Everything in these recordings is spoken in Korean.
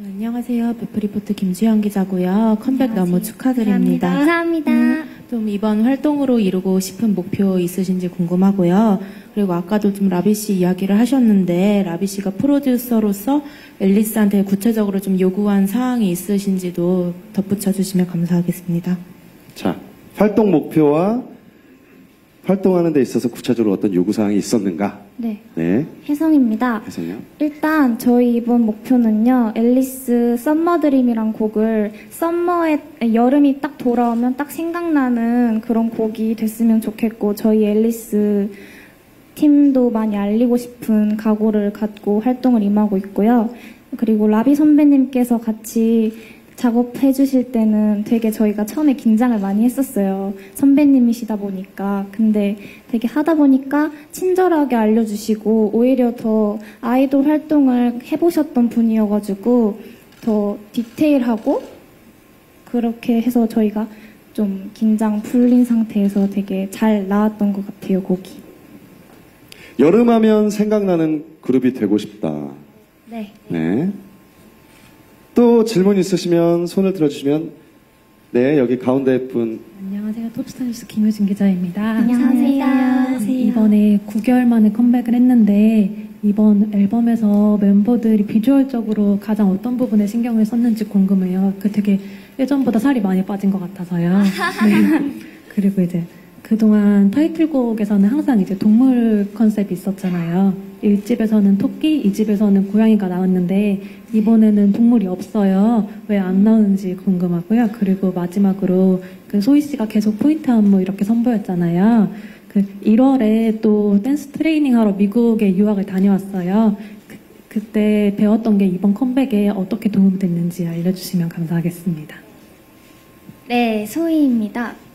네, 안녕하세요. 베프리포트 김주현 기자고요. 컴백 너무 축하드립니다. 감사합니다. 좀 이번 활동으로 이루고 싶은 목표 있으신지 궁금하고요. 그리고 아까도 좀 라비 씨 이야기를 하셨는데 라비 씨가 프로듀서로서 엘리스한테 구체적으로 좀 요구한 사항이 있으신지도 덧붙여 주시면 감사하겠습니다. 자, 활동 목표와 활동하는 데 있어서 구체적으로 어떤 요구사항이 있었는가? 네, 네, 혜성입니다. 해서요. 일단 저희 이번 목표는요, 엘리스 Summer Dream이란 곡을 summer에 여름이 딱 돌아오면 딱 생각나는 그런 곡이 됐으면 좋겠고 저희 엘리스 팀도 많이 알리고 싶은 각오를 갖고 활동을 임하고 있고요. 그리고 라비 선배님께서 같이 작업해 주실 때는 되게 저희가 처음에 긴장을 많이 했었어요. 선배님이시다 보니까. 근데 되게 하다 보니까 친절하게 알려주시고 오히려 더 아이돌 활동을 해보셨던 분이어가지고 더 디테일하고 그렇게 해서 저희가 좀 긴장 풀린 상태에서 되게 잘 나왔던 것 같아요, 곡이. 여름하면 생각나는 그룹이 되고 싶다. 네. 네. 또 질문 있으시면 손을 들어주시면 네, 여기 가운데 분. 안녕하세요. 톱스타뉴스 김효진 기자입니다. 안녕하세요. 네, 이번에 9개월 만에 컴백을 했는데 이번 앨범에서 멤버들이 비주얼적으로 가장 어떤 부분에 신경을 썼는지 궁금해요. 그 되게 예전보다 살이 많이 빠진 것 같아서요. 네. 그리고 이제 그동안 타이틀곡에서는 항상 이제 동물 컨셉이 있었잖아요. 1집에서는 토끼, 2집에서는 고양이가 나왔는데 이번에는 동물이 없어요. 왜 안 나오는지 궁금하고요. 그리고 마지막으로 그 소희 씨가 계속 포인트 안무 이렇게 선보였잖아요. 그 1월에 또 댄스 트레이닝 하러 미국에 유학을 다녀왔어요. 그, 그때 배웠던 게 이번 컴백에 어떻게 도움이 됐는지 알려주시면 감사하겠습니다. 네, 소희입니다.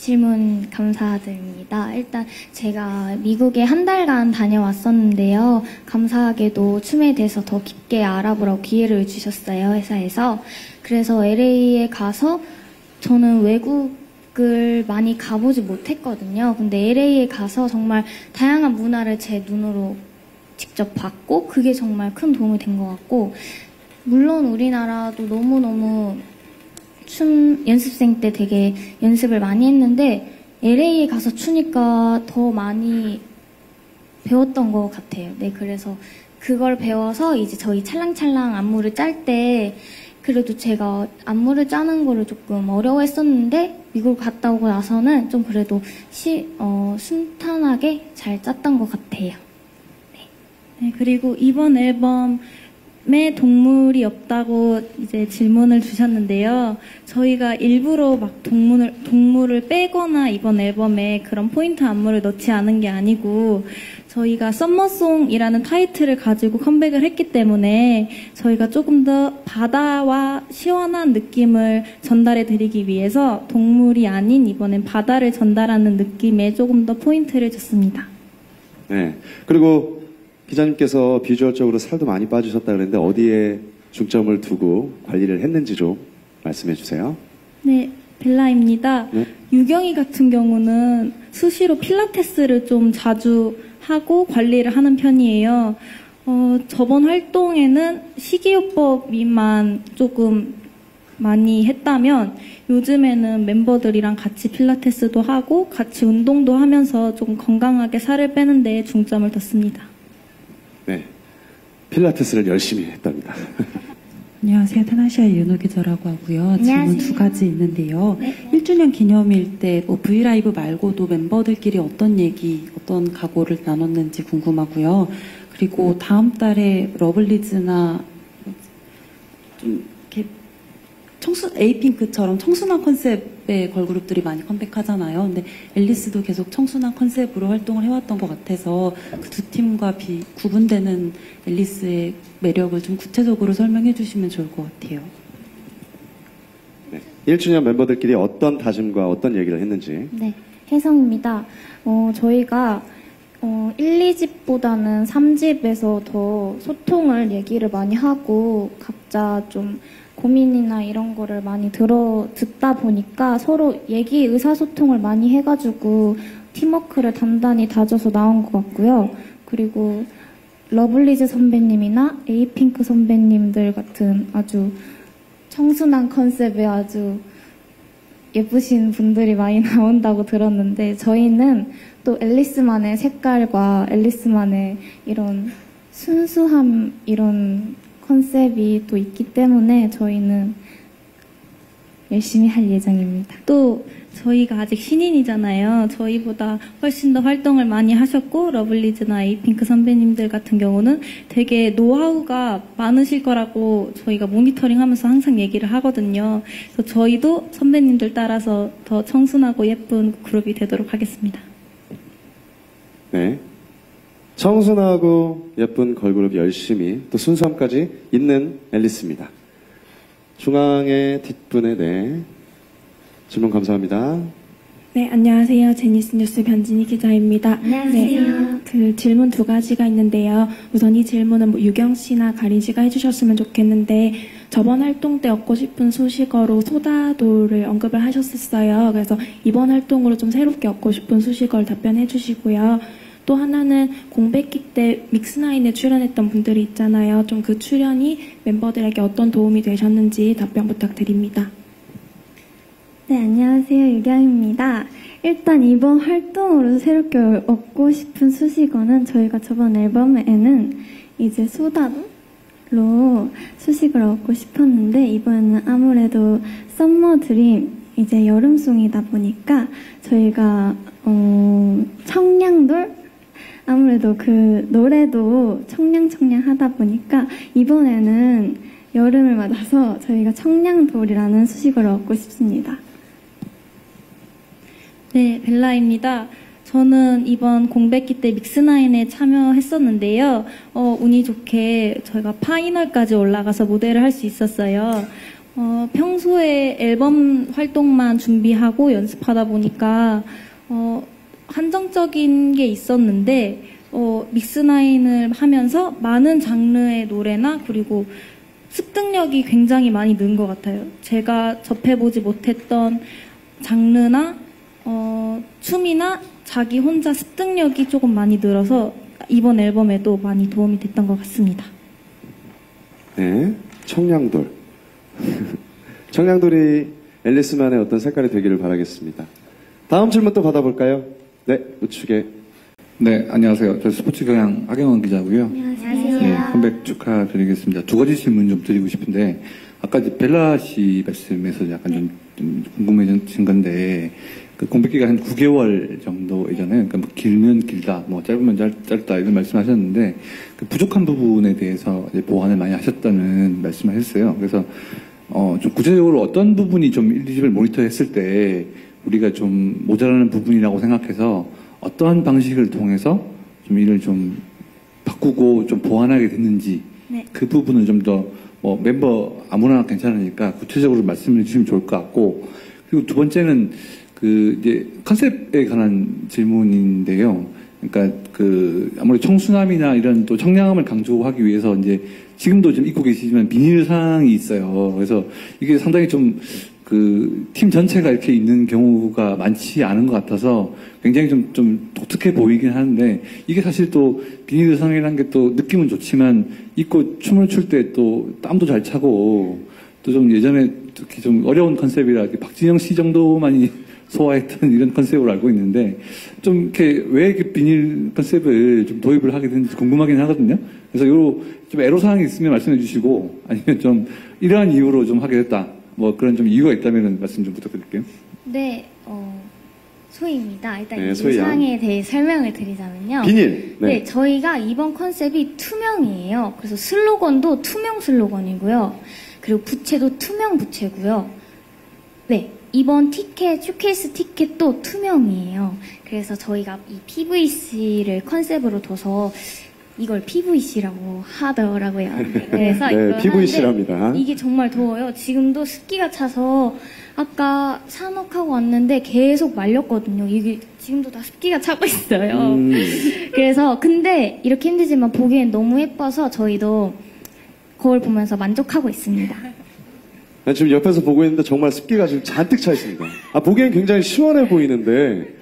질문 감사드립니다. 일단 제가 미국에 한 달간 다녀왔었는데요. 감사하게도 춤에 대해서 더 깊게 알아보라고 기회를 주셨어요, 회사에서. 그래서 LA에 가서 저는 외국을 많이 가보지 못했거든요. 근데 LA에 가서 정말 다양한 문화를 제 눈으로 직접 봤고, 그게 정말 큰 도움이 된 것 같고, 물론 우리나라도 너무너무 춤 연습생 때 되게 연습을 많이 했는데 LA에 가서 추니까 더 많이 배웠던 것 같아요. 네, 그래서 그걸 배워서 이제 저희 찰랑찰랑 안무를 짤 때 그래도 제가 안무를 짜는 거를 조금 어려워했었는데 미국 갔다 오고 나서는 좀 그래도 시, 어, 순탄하게 잘 짰던 것 같아요. 네, 그리고 이번 앨범 에 동물이 없다고 이제 질문을 주셨는데요. 저희가 일부러 막 동물을, 동물을 빼거나 이번 앨범에 그런 포인트 안무를 넣지 않은 게 아니고 저희가 썸머송이라는 타이틀을 가지고 컴백을 했기 때문에 저희가 조금 더 바다와 시원한 느낌을 전달해 드리기 위해서 동물이 아닌 이번엔 바다를 전달하는 느낌에 조금 더 포인트를 줬습니다. 네. 그리고 기자님께서 비주얼적으로 살도 많이 빠지셨다 그랬는데 어디에 중점을 두고 관리를 했는지 좀 말씀해 주세요. 네, 벨라입니다. 네. 유경이 같은 경우는 수시로 필라테스를 좀 자주 하고 관리를 하는 편이에요. 어, 저번 활동에는 식이요법이만 조금 많이 했다면 요즘에는 멤버들이랑 같이 필라테스도 하고 같이 운동도 하면서 조금 건강하게 살을 빼는 데 중점을 뒀습니다. 네. 필라테스를 열심히 했답니다. 안녕하세요. 테나시아의 윤호 기자라고 하고요. 질문 안녕하세요. 두 가지 있는데요. 1주년 기념일 때 뭐 V LIVE 말고도 멤버들끼리 어떤 얘기, 어떤 각오를 나눴는지 궁금하고요. 그리고 다음 달에 러블리즈나 좀 이렇게 청순, 에이핑크처럼 청순한 컨셉 의 걸그룹들이 많이 컴백하잖아요. 근데 엘리스도 계속 청순한 컨셉으로 활동을 해왔던 것 같아서 그 두 팀과 비, 구분되는 엘리스의 매력을 좀 구체적으로 설명해 주시면 좋을 것 같아요. 네. 1주년 멤버들끼리 어떤 다짐과 어떤 얘기를 했는지. 네, 혜성입니다. 어, 저희가 어, 1, 2집보다는 3집에서 더 소통을 얘기를 많이 하고 각자 좀 고민이나 이런 거를 많이 들어 듣다 보니까 서로 얘기 의사소통을 많이 해가지고 팀워크를 단단히 다져서 나온 것 같고요. 그리고 러블리즈 선배님이나 에이핑크 선배님들 같은 아주 청순한 컨셉의 아주 예쁘신 분들이 많이 나온다고 들었는데 저희는 또 앨리스만의 색깔과 앨리스만의 이런 순수함 이런 컨셉이 또 있기 때문에 저희는 열심히 할 예정입니다. 또 저희가 아직 신인이잖아요. 저희보다 훨씬 더 활동을 많이 하셨고 러블리즈나 에이핑크 선배님들 같은 경우는 되게 노하우가 많으실 거라고 저희가 모니터링하면서 항상 얘기를 하거든요. 그래서 저희도 선배님들 따라서 더 청순하고 예쁜 그룹이 되도록 하겠습니다. 네. 청순하고 예쁜 걸그룹 열심히 또 순수함까지 있는 앨리스입니다. 중앙의 뒷분에 네. 질문 감사합니다. 네, 안녕하세요. 제니스 뉴스 변진희 기자입니다. 안녕하세요. 네, 그 질문 두 가지가 있는데요. 우선 이 질문은 뭐 유경 씨나 가린 씨가 해주셨으면 좋겠는데 저번 활동 때 얻고 싶은 수식어로 소다도를 언급을 하셨었어요. 그래서 이번 활동으로 좀 새롭게 얻고 싶은 수식어를 답변해 주시고요. 또 하나는 공백기 때 믹스나인에 출연했던 분들이 있잖아요. 좀 그 출연이 멤버들에게 어떤 도움이 되셨는지 답변 부탁드립니다. 네, 안녕하세요. 유경입니다. 일단 이번 활동으로 새롭게 얻고 싶은 수식어는 저희가 저번 앨범에는 이제 소다로 수식을 얻고 싶었는데 이번에는 아무래도 썸머 드림 이제 여름송이다 보니까 저희가 어, 청량돌 아무래도 그 노래도 청량청량 하다 보니까 이번에는 여름을 맞아서 저희가 청량돌이라는 수식어를 얻고 싶습니다. 네, 벨라입니다. 저는 이번 공백기 때 믹스나인에 참여했었는데요. 어, 운이 좋게 저희가 파이널까지 올라가서 무대를 할 수 있었어요. 어, 평소에 앨범 활동만 준비하고 연습하다 보니까 어, 한정적인 게 있었는데 어, 믹스나인을 하면서 많은 장르의 노래나 그리고 습득력이 굉장히 많이 는 것 같아요. 제가 접해보지 못했던 장르나 어, 춤이나 자기 혼자 습득력이 조금 많이 늘어서 이번 앨범에도 많이 도움이 됐던 것 같습니다. 네. 청량돌. 청량돌이 앨리스만의 어떤 색깔이 되기를 바라겠습니다. 다음 질문 또 받아볼까요? 네, 우측에. 네, 안녕하세요. 저 스포츠 경향 하경원 기자고요. 안녕하세요. 네, 컴백 축하드리겠습니다. 두 가지 질문 좀 드리고 싶은데 아까 벨라 씨 말씀에서 약간 좀, 좀 궁금해진 건데 그 공백기가 한 9개월 정도이잖아요. 그러니까 뭐 길면 길다, 뭐 짧으면 짧, 짧다 이런 말씀하셨는데 그 부족한 부분에 대해서 보완을 많이 하셨다는 말씀을 했어요. 그래서 어, 좀 구체적으로 어떤 부분이 좀 1, 2집을 모니터했을 때 우리가 좀 모자라는 부분이라고 생각해서 어떠한 방식을 통해서 좀 이를 좀 바꾸고 좀 보완하게 됐는지 네. 그 부분은 좀더 뭐 멤버 아무나 괜찮으니까 구체적으로 말씀해 주시면 좋을 것 같고 그리고 두 번째는 그 이제 컨셉에 관한 질문인데요. 그러니까 그 아무래도 청순함이나 이런 또 청량함을 강조하기 위해서 이제 지금도 좀 입고 계시지만 비닐 상이 있어요. 그래서 이게 상당히 좀 그 팀 전체가 이렇게 있는 경우가 많지 않은 것 같아서 굉장히 좀, 좀 독특해 보이긴 하는데 이게 사실 또 비닐 의상이라는 게 또 느낌은 좋지만 입고 춤을 출 때 또 땀도 잘 차고 또 좀 예전에 특히 좀 어려운 컨셉이라 박진영 씨 정도만이 소화했던 이런 컨셉으로 알고 있는데 좀 이렇게 왜 이렇게 비닐 컨셉을 좀 도입을 하게 됐는지 궁금하긴 하거든요. 그래서 요 좀 애로사항이 있으면 말씀해 주시고 아니면 좀 이러한 이유로 좀 하게 됐다. 뭐 그런 좀 이유가 있다면 말씀 좀 부탁드릴게요. 네, 어, 소희입니다. 일단 네, 이 소희 양. 의상에 대해 설명을 드리자면요. 비닐. 네. 네. 저희가 이번 컨셉이 투명이에요. 그래서 슬로건도 투명 슬로건이고요. 그리고 부채도 투명 부채고요. 네, 이번 티켓, 쇼케이스 티켓도 투명이에요. 그래서 저희가 이 PVC를 컨셉으로 둬서 이걸 PVC라고 하더라고요. 그래서 네, 이걸 PVC랍니다. 하는데 이게 정말 더워요. 지금도 습기가 차서 아까 산옥하고 왔는데 계속 말렸거든요. 이게 지금도 다 습기가 차고 있어요. 음, 그래서 근데 이렇게 힘들지만 보기엔 너무 예뻐서 저희도 거울 보면서 만족하고 있습니다. 난 지금 옆에서 보고 있는데 정말 습기가 지금 잔뜩 차 있습니다. 아, 보기엔 굉장히 시원해 보이는데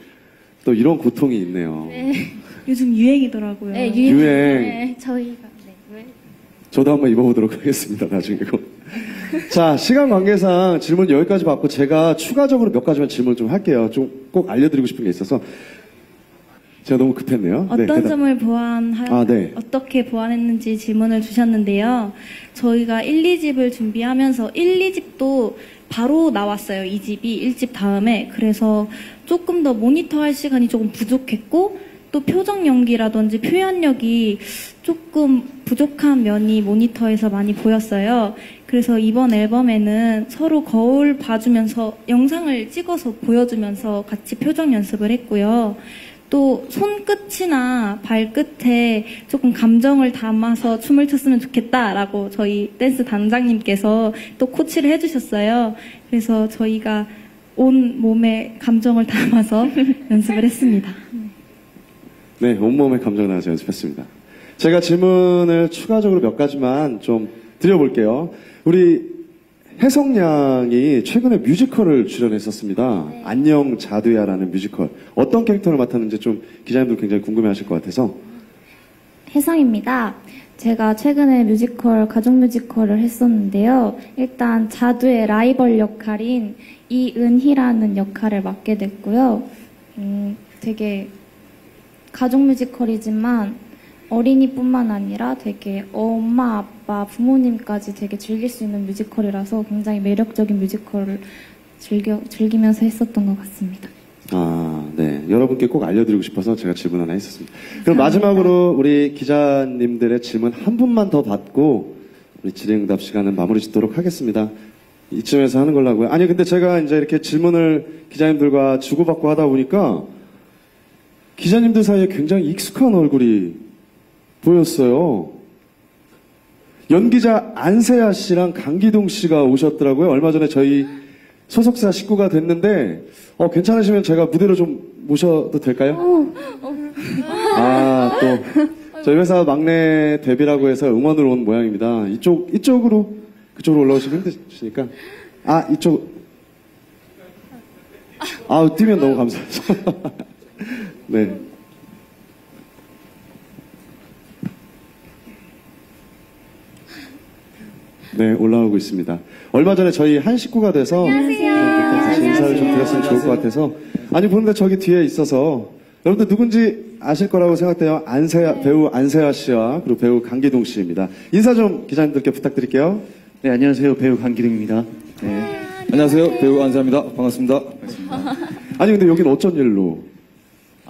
또 이런 고통이 있네요. 요즘 유행이더라고요. 네, 유행. 네, 저희가 네. 왜? 저도 한번 입어보도록 하겠습니다. 나중에 꼭. 자, 시간 관계상 질문 여기까지 받고 제가 추가적으로 몇 가지만 질문 좀 할게요. 좀 꼭 알려드리고 싶은 게 있어서. 제가 너무 급했네요. 어떤 네. 점을 보완하 아, 네. 어떻게 보완했는지 질문을 주셨는데요. 저희가 1, 2집을 준비하면서 1, 2집도 바로 나왔어요. 2집이 1집 다음에 그래서 조금 더 모니터할 시간이 조금 부족했고 또 표정 연기라든지 표현력이 조금 부족한 면이 모니터에서 많이 보였어요. 그래서 이번 앨범에는 서로 거울 봐주면서 영상을 찍어서 보여주면서 같이 표정 연습을 했고요. 또 손끝이나 발끝에 조금 감정을 담아서 춤을 췄으면 좋겠다라고 저희 댄스 단장님께서 또 코치를 해주셨어요. 그래서 저희가 온 몸에 감정을 담아서 연습을 했습니다. 네, 온몸의 감정을 담아서 연습했습니다. 제가 질문을 추가적으로 몇 가지만 좀 드려볼게요. 우리 혜성 양이 최근에 뮤지컬을 출연했었습니다. 안녕 자두야라는 뮤지컬. 어떤 캐릭터를 맡았는지 좀 기자님들 굉장히 궁금해 하실 것 같아서. 혜성입니다. 제가 최근에 뮤지컬, 가족 뮤지컬을 했었는데요. 일단 자두의 라이벌 역할인 이은희라는 역할을 맡게 됐고요. 음, 되게 가족 뮤지컬이지만 어린이뿐만 아니라 되게 엄마, 아빠, 부모님까지 되게 즐길 수 있는 뮤지컬이라서 굉장히 매력적인 뮤지컬을 즐겨, 즐기면서 했었던 것 같습니다. 아, 네. 여러분께 꼭 알려드리고 싶어서 제가 질문 하나 했었습니다. 그럼 마지막으로 우리 기자님들의 질문 한 분만 더 받고 우리 질의응답 시간은 마무리 짓도록 하겠습니다. 이쯤에서 하는 걸로 하고요. 아니, 근데 제가 이제 이렇게 질문을 기자님들과 주고받고 하다 보니까 기자님들 사이에 굉장히 익숙한 얼굴이 보였어요. 연기자 안세아 씨랑 강기동 씨가 오셨더라고요. 얼마 전에 저희 소속사 식구가 됐는데, 어, 괜찮으시면 제가 무대로 좀 모셔도 될까요? 아, 또, 저희 회사 막내 데뷔라고 해서 응원으로 온 모양입니다. 이쪽, 이쪽으로, 그쪽으로 올라오시면 힘드시니까. 아, 이쪽. 아, 뛰면 너무 감사하죠. 네. 네, 올라오고 있습니다. 얼마 전에 저희 한 식구가 돼서 네, 같이 인사를 좀 드렸으면 좋을 것 같아서 아니 보는데 저기 뒤에 있어서 여러분들 누군지 아실 거라고 생각돼요. 안세아 배우 안세아 씨와 그리고 배우 강기동 씨입니다. 인사 좀 기자님들께 부탁드릴게요. 네, 안녕하세요. 배우 강기동입니다. 네. 안녕하세요. 배우 안사입니다. 반갑습니다. 아니 근데 여기는 어쩐 일로?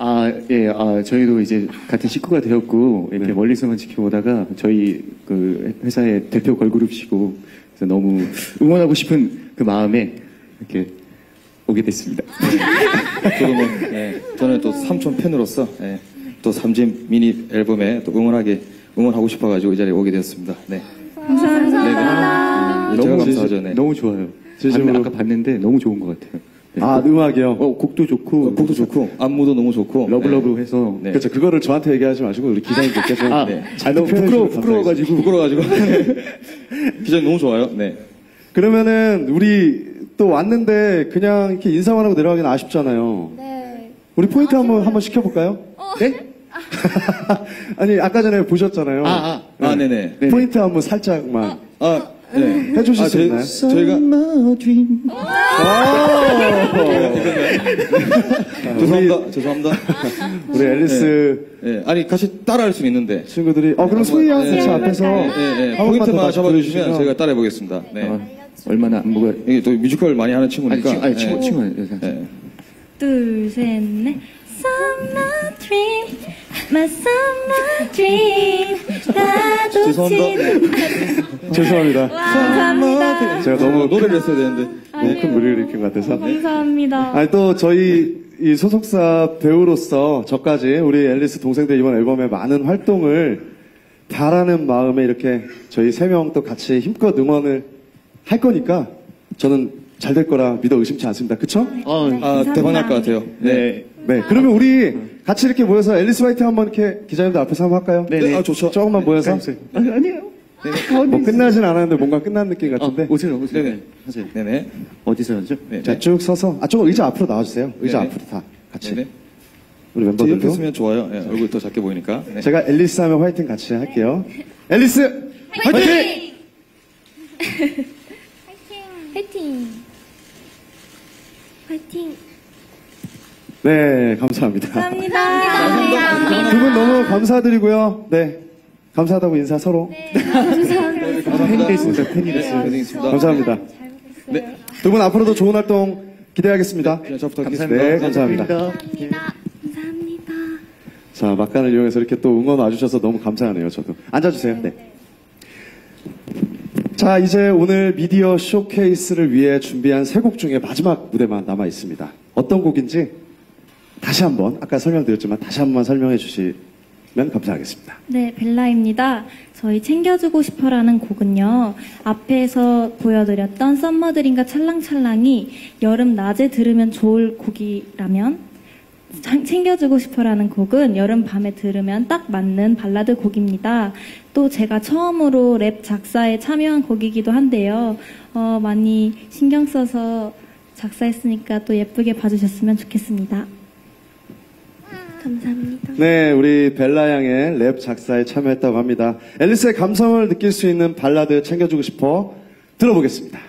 아, 예, 아, 저희도 이제 같은 식구가 되었고, 이렇게 네. 멀리서만 지켜보다가 저희 그 회사의 대표 걸그룹이시고, 그래서 너무 응원하고 싶은 그 마음에 이렇게 오게 됐습니다. 저도 뭐, 예, 저는 또 삼촌 팬으로서 예, 또 삼집 미니 앨범에 또 응원하게 응원하고 싶어가지고 이 자리에 오게 되었습니다. 네. 감사합니다. 제가 감사하죠. 네. 너무 좋아요. 봤- 아까 봤는데 너무 좋은 것 같아요. 네. 아 음악이요. 어, 곡도 좋고, 곡도 좋고 안무도 너무 좋고 러블러블 해서. 네. 그렇죠. 그거를 저한테 얘기하지 마시고 우리 기자님들께 좀 아, 네. 잘 너무 부끄러워, 부끄러워가지고. 부끄러워가지고 기자님 너무 좋아요. 네. 그러면은 우리 또 왔는데 그냥 이렇게 인사만 하고 내려가기는 아쉽잖아요. 네. 우리 포인트 한번 한번 시켜볼까요? 네? 아니 아까 전에 보셨잖아요. 아, 아, 아, 네네. 네. 포인트 한번 살짝만 아, 네. 해주실 아, 수 저희- 있나요? 저희가 죄송합니다. 죄송합니다. 우리 엘리스 예, 아니 같이 따라할 수는 있는데. 친구들이 어 그럼 소희 양 같이 앞에서 예, 예. 한두 포인트만 잡아주시면 보여주시면. 제가 따라해 보겠습니다. 네. 아, 얼마나 안무가. 이게 또 뮤지컬 많이 하는 친구니까. 친구, 아니, 친구, 예. 친구. 예. 예. 둘, 셋, 넷. Summer dream, my summer dream. 나도 죄송합니다. 죄송합니다. 감사합니다. 제가 너무 노래를 했어야 되는데. 너무 큰 무리를 일으킨 것 같아서. 감사합니다. 아니 또 저희 이 소속사 배우로서 저까지 우리 앨리스 동생들 이번 앨범에 많은 활동을 바라는 마음에 이렇게 저희 세 명 또 같이 힘껏 응원을 할 거니까 저는 잘 될 거라 믿어 의심치 않습니다. 그쵸? 아, 대박 날 것 같아요. 네. 네. 그러면 우리 같이 이렇게 모여서 앨리스 화이팅 한번 이렇게 기자님들 앞에서 한번 할까요? 네, 아, 좋죠. 조금만 모여서. 아니, 아니에요. 뭐 끝나진 않았는데 뭔가 끝난 느낌 같은데. 어, 오세요, 오세요. 네네. 하세요. 네네. 어디서 하죠? 네. 자, 쭉 서서. 아, 조금 의자 앞으로 나와주세요. 의자 네네. 앞으로 다. 같이. 네네. 우리 제 옆에 멤버들도. 있으면 좋아요. 예, 얼굴이 더 작게 보이니까. 네. 제가 앨리스 하면 화이팅 같이 할게요. 앨리스! 화이팅! 화이팅! 화이팅! 네, 감사합니다. 감사합니다. 두 분 너무 감사드리고요. 네. 감사하다고 인사 서로. 감사합니다. 팬이 됐습니다. 팬이 네, 됐습니다. 고생했습니다. 감사합니다. 네. 두 분 앞으로도 좋은 활동 기대하겠습니다. 네, 잘 부탁드리겠습니다. 네, 감사합니다. 감사합니다. 감사합니다. 자, 막간을 이용해서 이렇게 또 응원 와주셔서 너무 감사하네요, 저도. 앉아주세요. 네. 자, 이제 오늘 미디어 쇼케이스를 위해 준비한 세 곡 중에 마지막 무대만 남아 있습니다. 어떤 곡인지 다시 한번, 아까 설명드렸지만 다시 한번 설명해 주시면 감사하겠습니다. 네, 벨라입니다. 저희 챙겨주고 싶어라는 곡은요. 앞에서 보여드렸던 썸머드림과 찰랑찰랑이 여름 낮에 들으면 좋을 곡이라면 참- 챙겨주고 싶어라는 곡은 여름 밤에 들으면 딱 맞는 발라드 곡입니다. 또 제가 처음으로 랩 작사에 참여한 곡이기도 한데요. 어, 많이 신경 써서 작사했으니까 또 예쁘게 봐주셨으면 좋겠습니다. 감사합니다. 네, 우리 벨라 양의 랩 작사에 참여했다고 합니다. 엘리스의 감성을 느낄 수 있는 발라드 챙겨주고 싶어 들어보겠습니다.